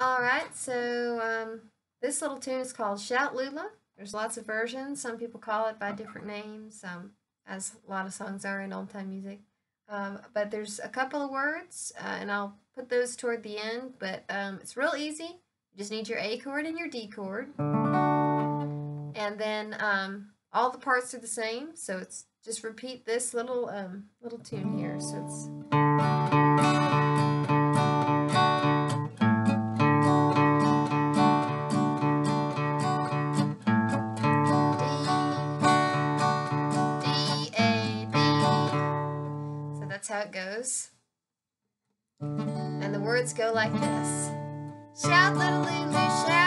All right, so um, this little tune is called Shout Lula. There's lots of versions. Some people call it by different names, um, as a lot of songs are in old time music. Um, but there's a couple of words, uh, and I'll put those toward the end. But um, it's real easy. You just need your A chord and your D chord. And then um, all the parts are the same. So it's just repeat this little um, little tune here. So it's. That's how it goes. And the words go like this. Shout, little shout, shout.